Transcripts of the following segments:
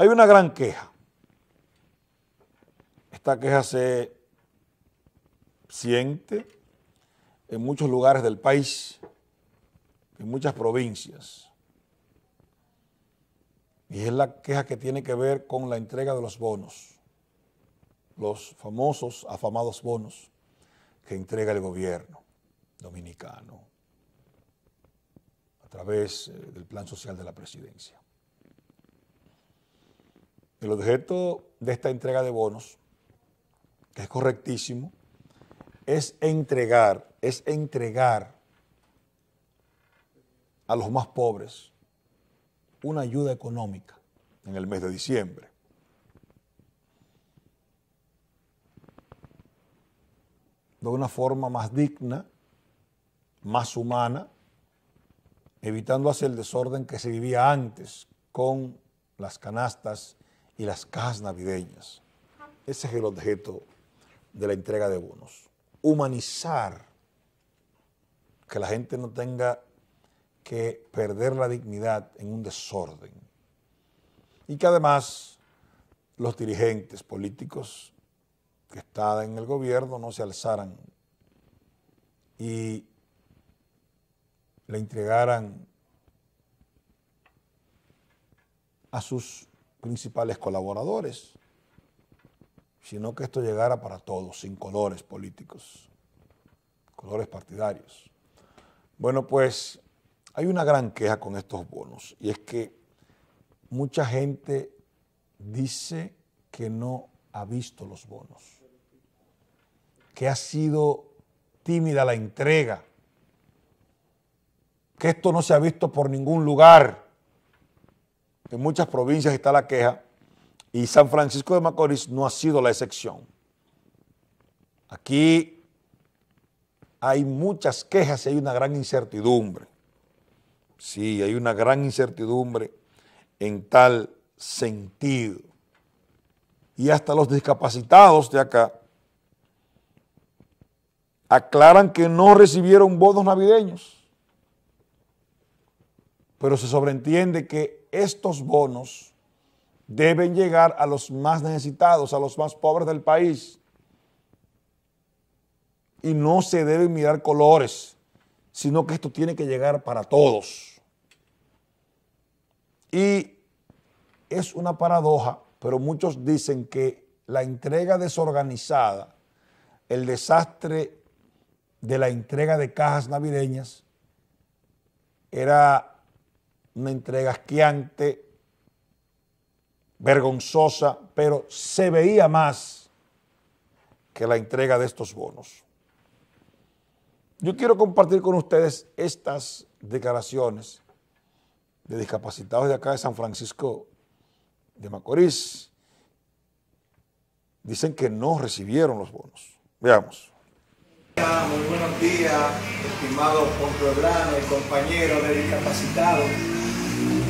Hay una gran queja. Esta queja se siente en muchos lugares del país, en muchas provincias. Y es la queja que tiene que ver con la entrega de los bonos, los famosos, afamados bonos que entrega el gobierno dominicano a través eh, del plan social de la presidencia. El objeto de esta entrega de bonos, que es correctísimo, es entregar, es entregar a los más pobres una ayuda económica en el mes de diciembre. De una forma más digna, más humana, evitando hacer el desorden que se vivía antes con las canastas y las cajas navideñas. Ese es el objeto de la entrega de bonos. Humanizar, que la gente no tenga que perder la dignidad en un desorden. Y que además los dirigentes políticos que están en el gobierno no se alzaran y le entregaran a sus principales colaboradores, sino que esto llegara para todos, sin colores políticos, colores partidarios. Bueno, pues hay una gran queja con estos bonos y es que mucha gente dice que no ha visto los bonos, que ha sido tímida la entrega, que esto no se ha visto por ningún lugar. En muchas provincias está la queja y San Francisco de Macorís no ha sido la excepción. Aquí hay muchas quejas y hay una gran incertidumbre. Sí, hay una gran incertidumbre en tal sentido. Y hasta los discapacitados de acá aclaran que no recibieron bonos navideños, pero se sobreentiende que estos bonos deben llegar a los más necesitados, a los más pobres del país. Y no se deben mirar colores, sino que esto tiene que llegar para todos. Y es una paradoja, pero muchos dicen que la entrega desorganizada, el desastre de la entrega de cajas navideñas, era una entrega asqueante, vergonzosa, pero se veía más que la entrega de estos bonos. Yo quiero compartir con ustedes estas declaraciones de discapacitados de acá de San Francisco de Macorís. Dicen que no recibieron los bonos. Veamos. Muy buenos días, estimado y compañeros de discapacitados.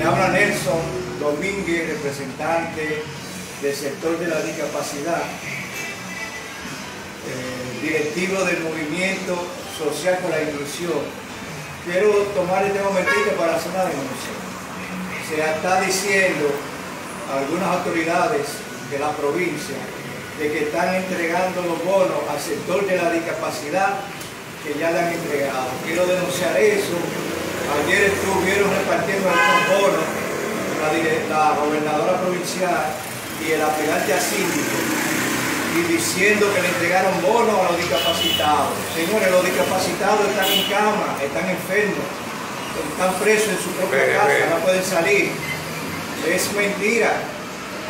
Le habla Nelson Domínguez, representante del sector de la discapacidad, eh, directivo del movimiento social por la inclusión. Quiero tomar este momentito para hacer una denuncia. Se está diciendo a algunas autoridades de la provincia de que están entregando los bonos al sector de la discapacidad que ya le han entregado. Quiero denunciar eso. Ayer estuvieron repartiendo estos bonos la, gobernadora provincial y el apelante a síndico y diciendo que le entregaron bonos a los discapacitados. Señores, los discapacitados están en cama, están enfermos, están presos en su propia casa, no pueden salir. Es mentira.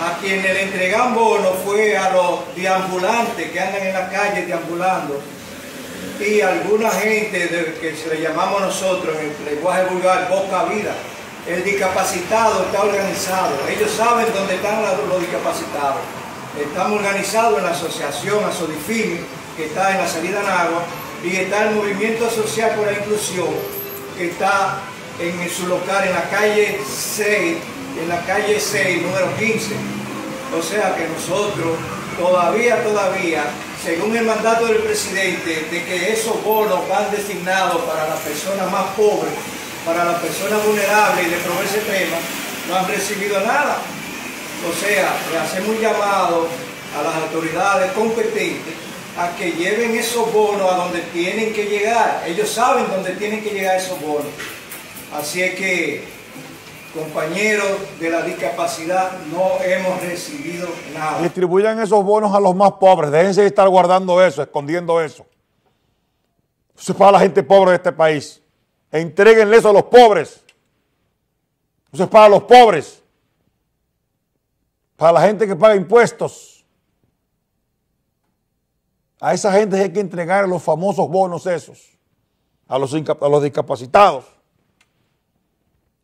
A quien le entregan bonos fue a los deambulantes que andan en la calle deambulando y alguna gente que se le llamamos nosotros en el lenguaje vulgar boca vida el discapacitado está organizado. Ellos saben dónde están los discapacitados. Estamos organizados en la asociación Asodifimi, que está en la salida Nagua, y está el Movimiento Social por la Inclusión, que está en su local en la calle 6, en la calle 6, número 15. O sea que nosotros todavía, todavía, según el mandato del presidente, de que esos bonos van destinados para las personas más pobres, para las personas vulnerables y de pobreza extrema, no han recibido nada. O sea, le hacemos un llamado a las autoridades competentes a que lleven esos bonos a donde tienen que llegar. Ellos saben dónde tienen que llegar esos bonos. Así es que, compañeros de la discapacidad, no hemos recibido nada. Distribuyan esos bonos a los más pobres. Déjense de estar guardando eso, escondiendo eso. Eso es para la gente pobre de este país. Entréguenle eso a los pobres. Eso es para los pobres. Para la gente que paga impuestos. A esa gente hay que entregar los famosos bonos esos. A los, a los discapacitados.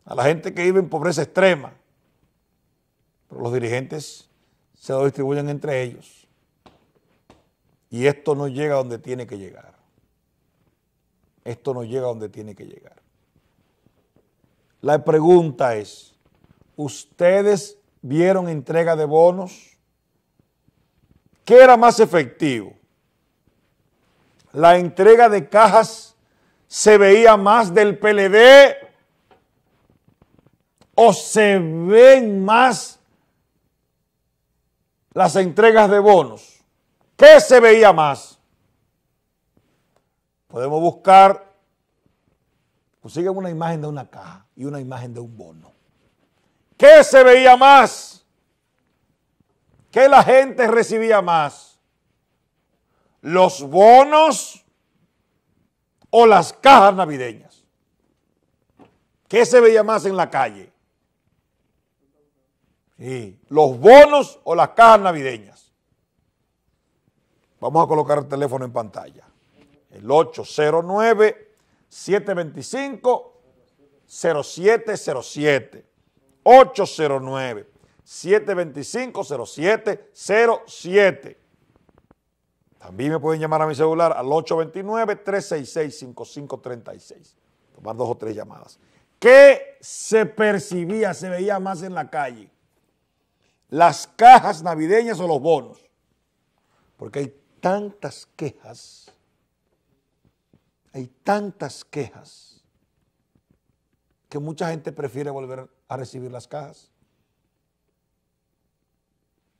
A la gente que vive en pobreza extrema. Pero los dirigentes se lo distribuyen entre ellos. Y esto no llega a donde tiene que llegar. Esto no llega a donde tiene que llegar. La pregunta es, ¿ustedes vieron entrega de bonos? ¿Qué era más efectivo? ¿La entrega de cajas se veía más del PLD o se ven más las entregas de bonos? ¿Qué se veía más? Podemos buscar consiguen una imagen de una caja y una imagen de un bono. ¿Qué se veía más? ¿Qué la gente recibía más? ¿Los bonos o las cajas navideñas? ¿Qué se veía más en la calle? Sí, los bonos o las cajas navideñas. Vamos a colocar el teléfono en pantalla. El 809 725-0707. 809-725-0707. También me pueden llamar a mi celular al 829-366-5536. Tomar dos o tres llamadas. ¿Qué se percibía, se veía más en la calle? ¿Las cajas navideñas o los bonos? Porque hay tantas quejas hay tantas quejas que mucha gente prefiere volver a recibir las cajas.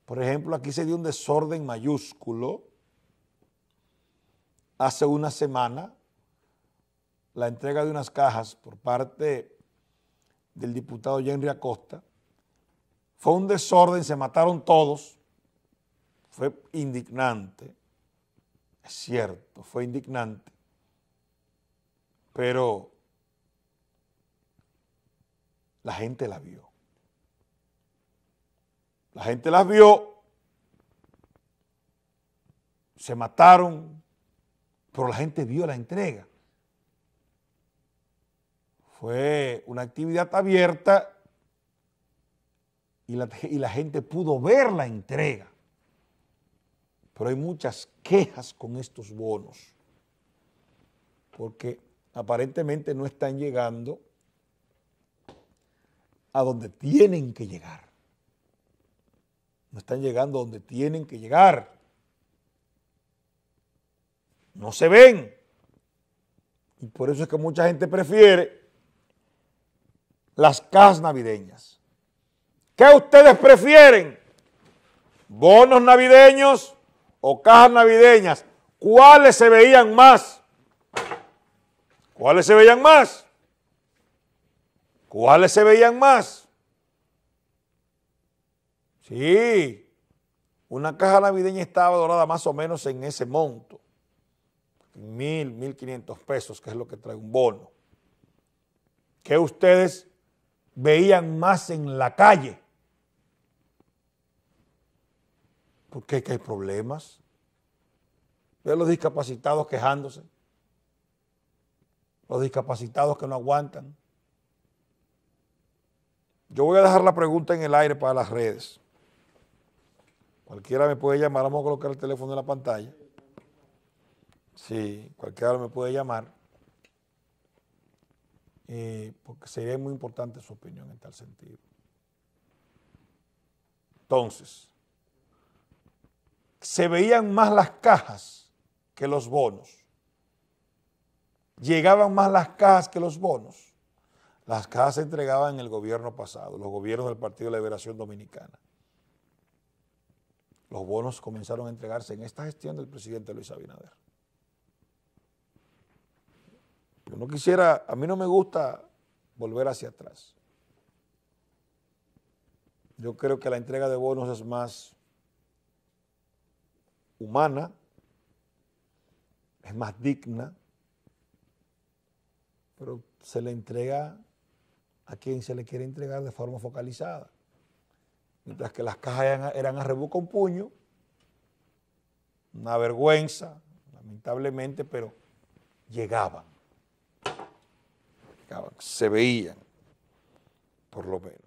Por ejemplo, aquí se dio un desorden mayúsculo hace una semana, la entrega de unas cajas por parte del diputado Henry Acosta. Fue un desorden, se mataron todos. Fue indignante. Es cierto, fue indignante. Pero la gente la vio. La gente las vio, se mataron, pero la gente vio la entrega. Fue una actividad abierta y la, y la gente pudo ver la entrega. Pero hay muchas quejas con estos bonos, porque aparentemente no están llegando a donde tienen que llegar. No están llegando a donde tienen que llegar. No se ven. Y por eso es que mucha gente prefiere las casas navideñas. ¿Qué ustedes prefieren? ¿Bonos navideños o cajas navideñas? ¿Cuáles se veían más? ¿Cuáles se veían más? ¿Cuáles se veían más? Sí, una caja navideña estaba dorada más o menos en ese monto, mil, mil quinientos pesos, que es lo que trae un bono. ¿Qué ustedes veían más en la calle? Porque hay problemas. Ve a los discapacitados quejándose los discapacitados que no aguantan. Yo voy a dejar la pregunta en el aire para las redes. Cualquiera me puede llamar, vamos a colocar el teléfono en la pantalla. Sí, cualquiera me puede llamar. Eh, porque sería muy importante su opinión en tal sentido. Entonces, se veían más las cajas que los bonos llegaban más las cajas que los bonos. Las cajas se entregaban en el gobierno pasado, los gobiernos del Partido de Liberación Dominicana. los bonos comenzaron a entregarse en esta gestión del presidente Luis Abinader. Yo no quisiera, a mí no me gusta volver hacia atrás. Yo creo que la entrega de bonos es más humana, es más digna, pero se le entrega a quien se le quiere entregar de forma focalizada. Mientras que las cajas eran, a rebuco un puño, una vergüenza, lamentablemente, pero llegaban, llegaban, se veían, por lo menos.